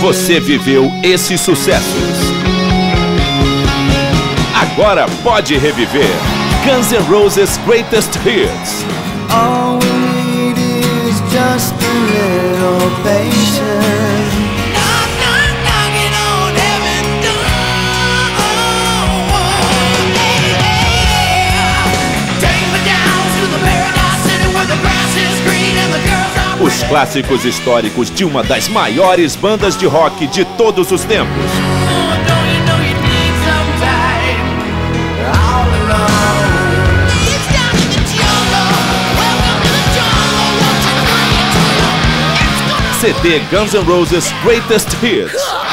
você viveu esses sucessos. Agora pode reviver Guns N' Roses Greatest Hits. Os clássicos históricos de uma das maiores bandas de rock de todos os tempos. CD Guns N' Roses Greatest Hits.